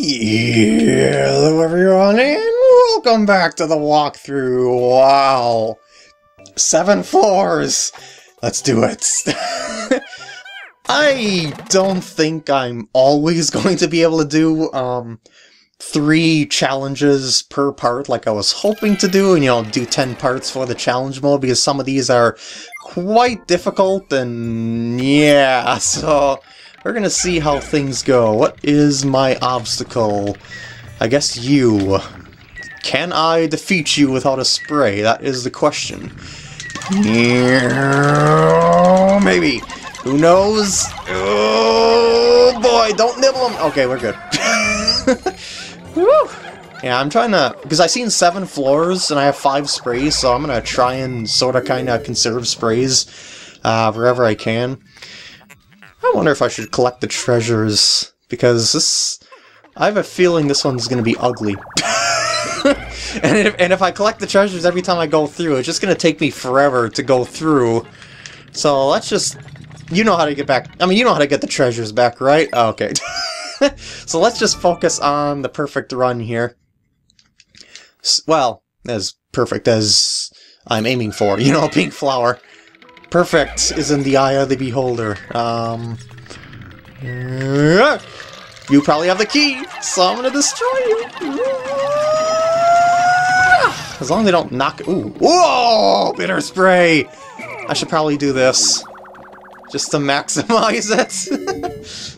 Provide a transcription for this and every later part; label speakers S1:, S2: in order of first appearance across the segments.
S1: Hello everyone and welcome back to the walkthrough. Wow. Seven floors. Let's do it. I don't think I'm always going to be able to do um three challenges per part like I was hoping to do and you know do 10 parts for the challenge mode because some of these are quite difficult and yeah so we're gonna see how things go. What is my obstacle? I guess you. Can I defeat you without a spray? That is the question. Maybe. Who knows? Oh boy, don't nibble him. Okay, we're good. Yeah, I'm trying to... Because I've seen seven floors, and I have five sprays, so I'm gonna try and sort of kind of conserve sprays uh, wherever I can. I wonder if I should collect the treasures, because this... I have a feeling this one's gonna be ugly. and, if, and if I collect the treasures every time I go through, it's just gonna take me forever to go through. So let's just... You know how to get back... I mean, you know how to get the treasures back, right? Oh, okay. so let's just focus on the perfect run here. Well, as perfect as I'm aiming for. You know, pink flower. Perfect is in the eye of the beholder. Um, you probably have the key, so I'm gonna destroy you. As long as they don't knock. Ooh, whoa! Bitter spray. I should probably do this just to maximize it.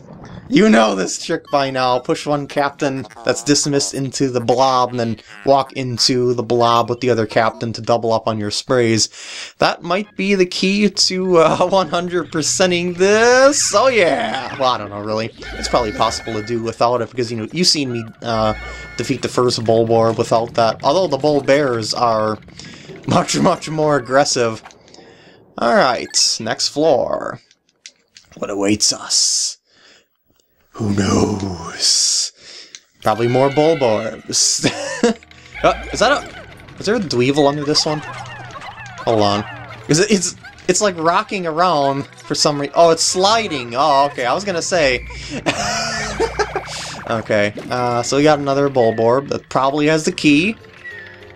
S1: You know this trick by now. Push one captain that's dismissed into the blob and then walk into the blob with the other captain to double up on your sprays. That might be the key to uh, 100%ing this. Oh yeah! Well, I don't know, really. It's probably possible to do without it because, you know, you've seen me uh, defeat the first Bulborb without that. Although the Bulborbs are much, much more aggressive. Alright, next floor. What awaits us? Who knows? Probably more Bulborbs. oh, is that a... Is there a Dweevil under this one? Hold on. Is it, it's it's like rocking around for some reason. Oh, it's sliding. Oh, okay. I was gonna say. okay. Uh, so we got another Bulborb that probably has the key.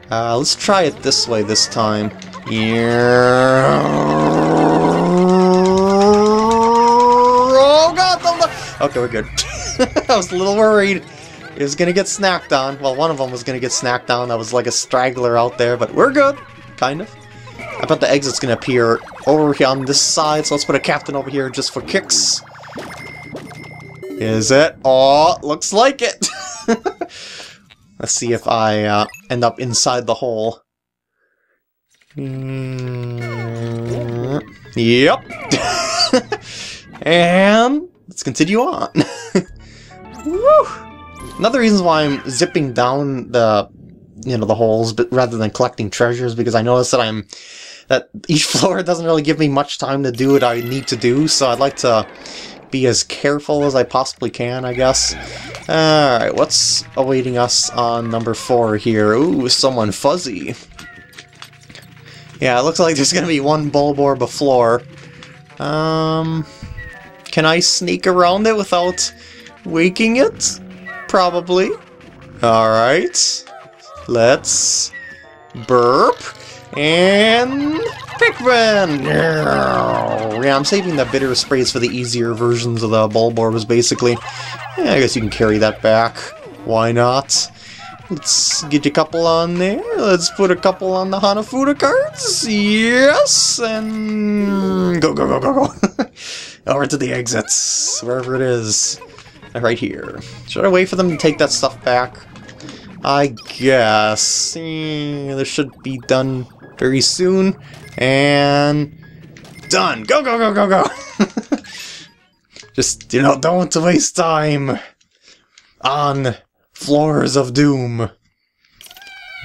S1: Uh, let's try it this way this time. Yeah. Okay, we're good. I was a little worried it was gonna get snacked on. Well, one of them was gonna get snacked on. That was like a straggler out there, but we're good. Kind of. I bet the exit's gonna appear over here on this side, so let's put a captain over here just for kicks. Is it? Oh, looks like it! let's see if I uh, end up inside the hole. Mm, yep. and let's continue on. Woo! Another reason why I'm zipping down the, you know, the holes, but rather than collecting treasures, because I notice that I'm that each floor doesn't really give me much time to do what I need to do, so I'd like to be as careful as I possibly can, I guess. Alright, what's awaiting us on number four here? Ooh, someone fuzzy. Yeah, it looks like there's gonna be one Bulborb floor. Um, can I sneak around it without waking it? Probably. Alright. Let's burp. And Pikmin! Yeah, I'm saving the bitter sprays for the easier versions of the Bulborbs, basically. Yeah, I guess you can carry that back. Why not? Let's get a couple on there. Let's put a couple on the Hanafuda cards. Yes! And go, go, go, go, go. Over to the exits, wherever it is. Right here. Should I wait for them to take that stuff back? I guess. Eh, this should be done very soon. And... Done! Go, go, go, go, go! Just, you know, don't waste time on Floors of Doom.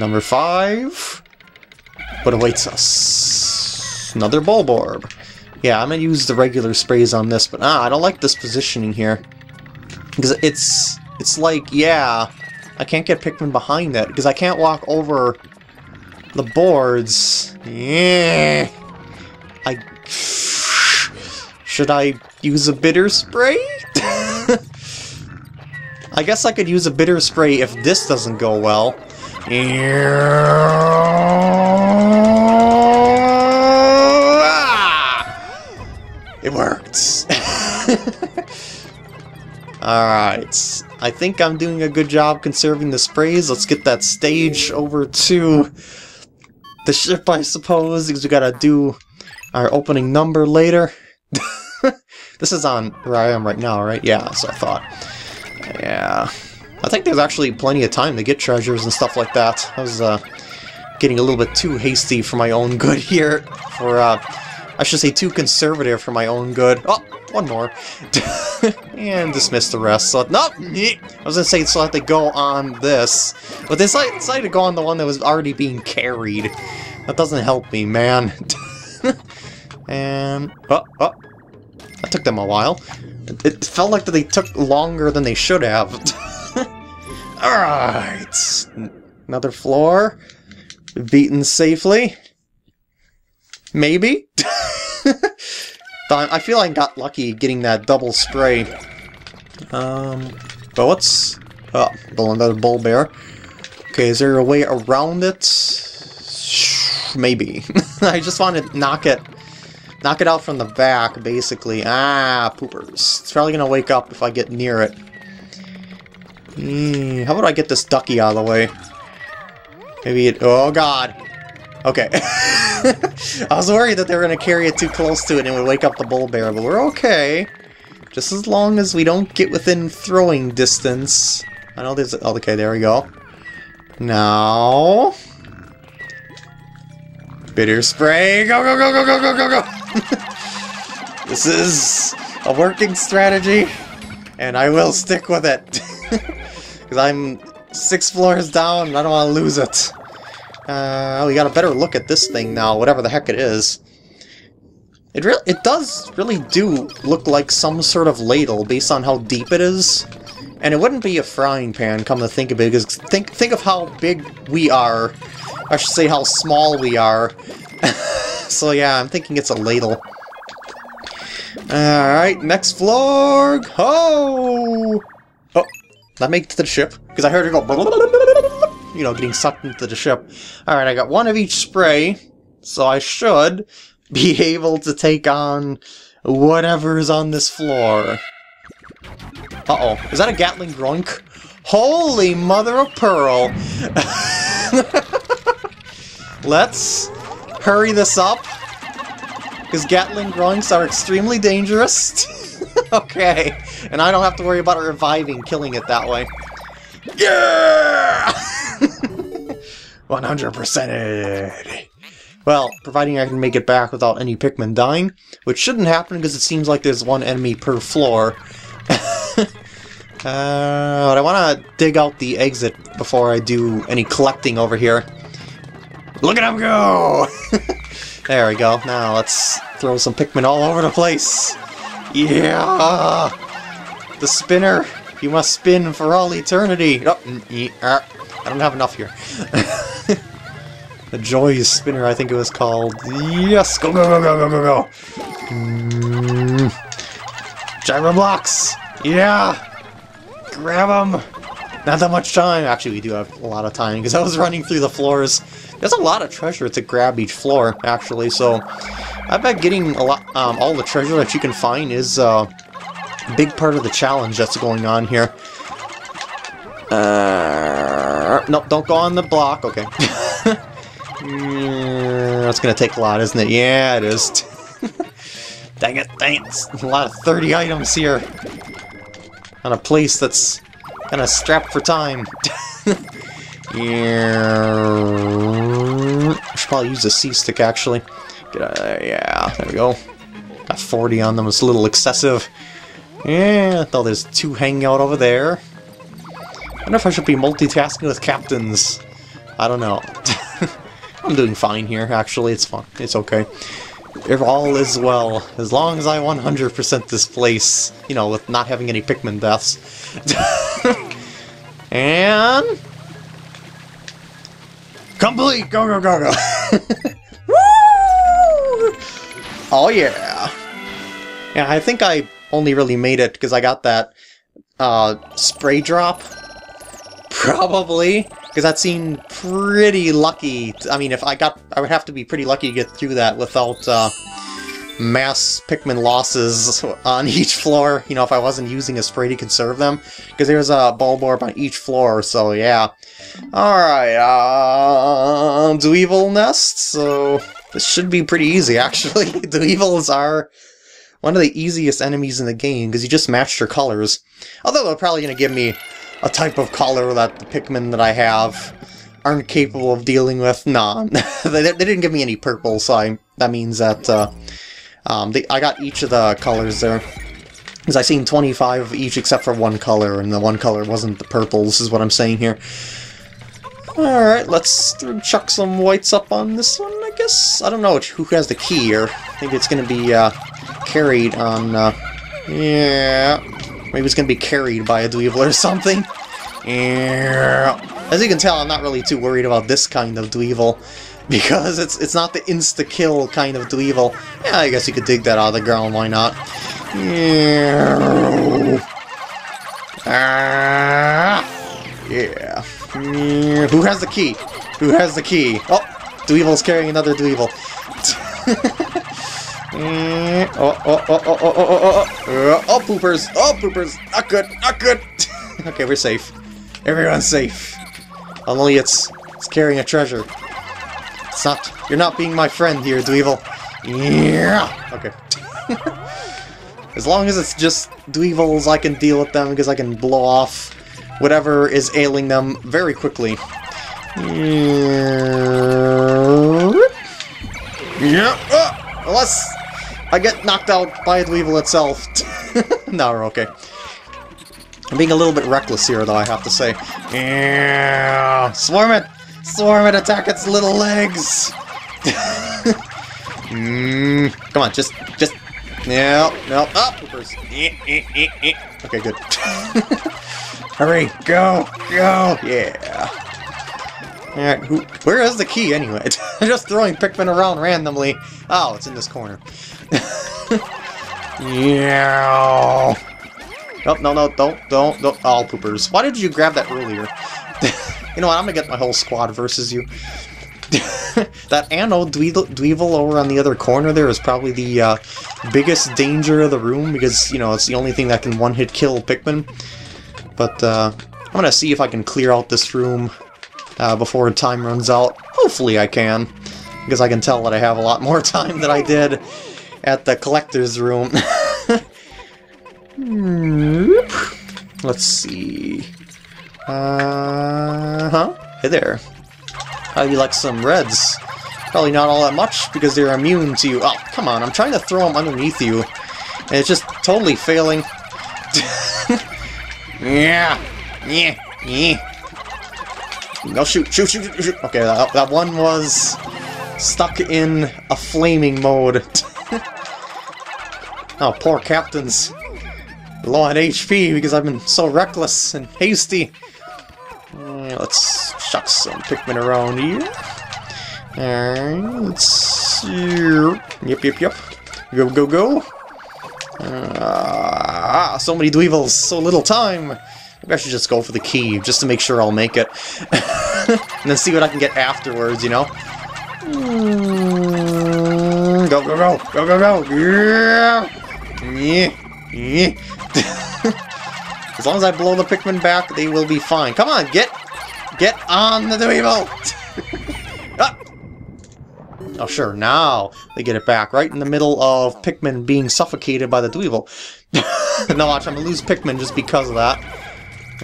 S1: Number five. What awaits us? Another Bulborb. Yeah, I'm gonna use the regular sprays on this, but ah, I don't like this positioning here. Because it's, it's like, yeah, I can't get Pikmin behind that, because I can't walk over the boards. Yeah. I... Should I use a bitter spray? I I guess I could use a bitter spray if this doesn't go well. It worked! Alright, I think I'm doing a good job conserving the sprays. Let's get that stage over to the ship, I suppose, because we gotta do our opening number later. this is on where I am right now, right? Yeah, so I thought. Yeah. I think there's actually plenty of time to get treasures and stuff like that. I was uh, getting a little bit too hasty for my own good here. For, uh, I should say too conservative for my own good. Oh, one more. and dismiss the rest. So, nope! I was gonna say, so I have to go on this. But they decided to go on the one that was already being carried. That doesn't help me, man. and, oh, oh. That took them a while. It, it felt like that they took longer than they should have. Alright. Another floor. Beaten safely. Maybe? I feel like I got lucky getting that double spray. Um, but what's... Oh, another Bulborb. Okay, is there a way around it? Maybe. I just want to knock it knock it out from the back, basically. Ah, poopers. It's probably going to wake up if I get near it. Mm, how about I get this ducky out of the way? Maybe it... Oh, God. Okay. I was worried that they were going to carry it too close to it and it would wake up the Bulborb, but we're okay. Just as long as we don't get within throwing distance. I know there's... Okay, there we go. Now... Bitter spray! Go, go, go, go, go, go, go, go! this is a working strategy, and I will stick with it. Because I'm six floors down I don't want to lose it. Uh, we got a better look at this thing now, whatever the heck it is. It it does really do look like some sort of ladle based on how deep it is. And it wouldn't be a frying pan, come to think of it, because think, think of how big we are. I should say how small we are. so yeah, I'm thinking it's a ladle. Alright, next floor! Oh! Oh, that make it to the ship? Because I heard it go you know, getting sucked into the ship. Alright, I got one of each spray, so I should be able to take on whatever's on this floor. Uh-oh. Is that a Gatling Groink? Holy mother of pearl! Let's hurry this up. Because Gatling Groinks are extremely dangerous. okay. And I don't have to worry about reviving, killing it that way. Yeah! 100%ed! Well, providing I can make it back without any Pikmin dying, which shouldn't happen because it seems like there's one enemy per floor. uh, but I want to dig out the exit before I do any collecting over here. Look at him go! there we go. Now let's throw some Pikmin all over the place. Yeah! The spinner! You must spin for all eternity! Oh, uh, I don't have enough here. the Joy Spinner, I think it was called. Yes! Go, go, go, go, go, go, go! Mm. Gyro blocks! Yeah! Grab them! Not that much time. Actually, we do have a lot of time, because I was running through the floors. There's a lot of treasure to grab each floor, actually, so... I bet getting a lot, um, all the treasure that you can find is, uh, a big part of the challenge that's going on here. Uh, no, don't go on the block. Okay. that's gonna take a lot, isn't it? Yeah, it is. dang it, dang it. a lot of 30 items here. On a place that's kind of strapped for time. yeah. I should probably use the C-stick, actually. Uh, yeah, there we go. Got 40 on them, it's a little excessive. Yeah, though there's two hanging out over there. Wonder if I should be multitasking with captains. I don't know. I'm doing fine here, actually. It's fun. It's okay. If all is well, as long as I 100% this place, you know, with not having any Pikmin deaths. and... Complete! Go, go, go, go! Woo! Oh, yeah! Yeah, I think I only really made it because I got that uh, spray drop? Probably, because that seemed pretty lucky. I mean, if I got, I would have to be pretty lucky to get through that without uh, mass Pikmin losses on each floor, you know, if I wasn't using a spray to conserve them, because there's a Bulborb on each floor, so yeah. Alright, uh, do Dweevil Nest, so this should be pretty easy, actually. Do Dweevils are one of the easiest enemies in the game, because you just match their colors. Although they're probably going to give me a type of color that the Pikmin that I have aren't capable of dealing with. Nah, they, they didn't give me any purple, so I, that means that uh, um, they, I got each of the colors there. Because I seen 25 of each except for one color, and the one color wasn't the purples, is what I'm saying here. Alright, let's chuck some whites up on this one, I guess? I don't know who has the key, or maybe it's going to be uh, carried on... Uh, yeah... Maybe it's to be carried by a Dweevil or something. As you can tell, I'm not really too worried about this kind of Dweevil because it's it's not the insta-kill kind of Dweevil. Yeah, I guess you could dig that out of the ground, why not? Ah, yeah. Who has the key? Who has the key? Oh, Dweevil's carrying another Dweevil. oh, oh, oh, oh, oh, oh, oh, oh, oh, poopers! Oh, poopers! Not good, not good! okay, we're safe. Everyone's safe. Only it's, it's carrying a treasure. It's not. You're not being my friend here, Dweevil. Yeah. Okay. as long as it's just Dweevils, I can deal with them because I can blow off whatever is ailing them very quickly. Yeah. Uh, unless I get knocked out by the Dweevil itself. no, we're okay. I'm being a little bit reckless here, though, I have to say. Yeah. Swarm it! Swarm it, attack its little legs! mm, come on, just, just, no, no, up, oh, poopers. Okay, good. Hurry, go, go, yeah. Alright, where is the key anyway? I'm just throwing Pikmin around randomly. Oh, it's in this corner. yeah. Oh, no, no, don't, don't, don't. Oh, poopers. Why did you grab that earlier? You know what, I'm gonna get my whole squad versus you. that Anode Dweevil over on the other corner there is probably the uh, biggest danger of the room because, you know, it's the only thing that can one-hit kill Pikmin. But uh, I'm gonna see if I can clear out this room uh, before time runs out. Hopefully I can, because I can tell that I have a lot more time than I did at the collector's room. Let's see. Uh-huh. Hey there. How do you like some reds? Probably not all that much, because they're immune to you. Oh, come on, I'm trying to throw them underneath you. And it's just totally failing. yeah. Yeah. Yeah. No, shoot, shoot, shoot, shoot, shoot. Okay, that, that one was stuck in a flaming mode. oh, poor captains. Low on HP because I've been so reckless and hasty. Uh, let's chuck some Pikmin around here. Alright, let's see. Yep, yep, yep. Go, go, go. Uh, ah, so many Dweevils, so little time. Maybe I should just go for the key, just to make sure I'll make it. and then see what I can get afterwards, you know? Go, go, go! Go, go, go! Yeah! Yeah! As long as I blow the Pikmin back, they will be fine. Come on, get get on the Dweevil! ah! Oh, sure, now they get it back, right in the middle of Pikmin being suffocated by the Dweevil. no, watch, I'm gonna lose Pikmin just because of that.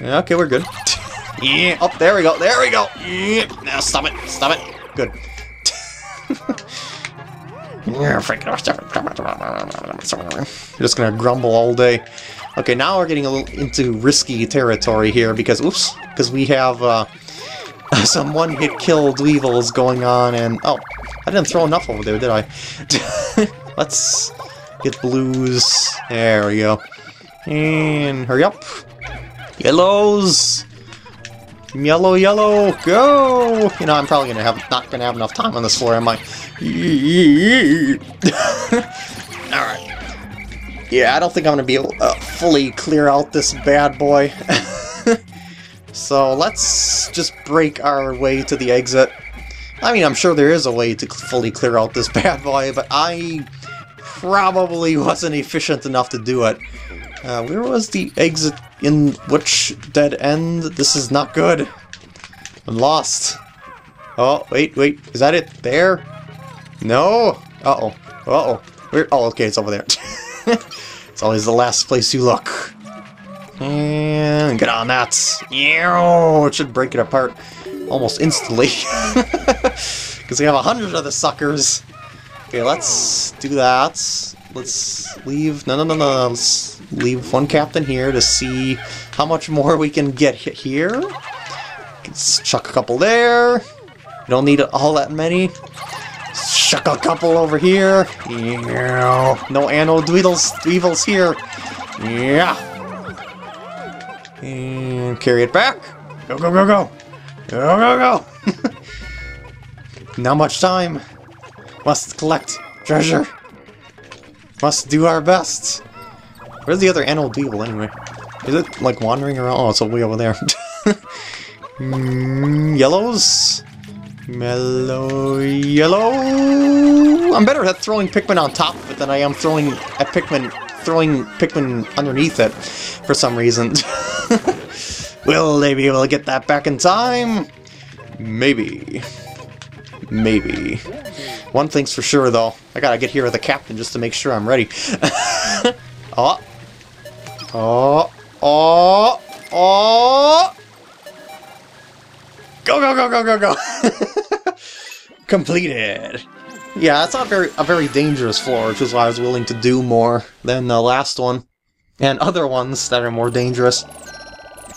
S1: Yeah, okay, we're good. yeah, oh, there we go, there we go! Yeah, now stop it, stop it. Good. You're just gonna grumble all day. Okay, now we're getting a little into risky territory here because, oops, because we have uh, some one-hit kill Dweevils going on, and oh, I didn't throw enough over there, did I? Let's get blues. There we go. And hurry up. Yellows. Yellow, yellow, go! You know, I'm probably gonna have not gonna have enough time on this floor, am I? Alright. Yeah, I don't think I'm gonna be able uh, fully clear out this bad boy. so let's just break our way to the exit. I mean, I'm sure there is a way to fully clear out this bad boy, but I probably wasn't efficient enough to do it. Uh, where was the exit in which dead end? This is not good. I'm lost. Oh, wait, wait. Is that it? There? No? Uh-oh. Uh-oh. Where? Oh, okay, it's over there. it's always the last place you look. And get on that. Yeah, it should break it apart almost instantly. Because we have a hundred of the suckers. Okay, let's do that. Let's leave... No, no, no, no. Let's leave one captain here to see how much more we can get here. Let's chuck a couple there. You don't need all that many. Chuck a couple over here. Yeah. No anode dweedles, dweevils here. Yeah. And carry it back. Go, go, go, go. Go, go, go. Not much time. Must collect treasure. Must do our best. Where's the other animal dweevil anyway? Is it like wandering around? Oh, it's way over there. mm, yellows? Mellow yellow. I'm better at throwing Pikmin on top of it than I am throwing at Pikmin, throwing Pikmin underneath it, for some reason. Will they be able to get that back in time? Maybe. Maybe. One thing's for sure, though. I gotta get here with the captain just to make sure I'm ready. oh. Oh. Oh. Oh. Go, go, go, go, go, go! Completed! Yeah, that's not very a very dangerous floor, which is why I was willing to do more than the last one. And other ones that are more dangerous.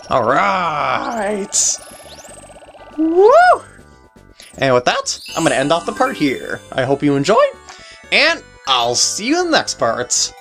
S1: Alright! Woo! And with that, I'm going to end off the part here. I hope you enjoyed, and I'll see you in the next part.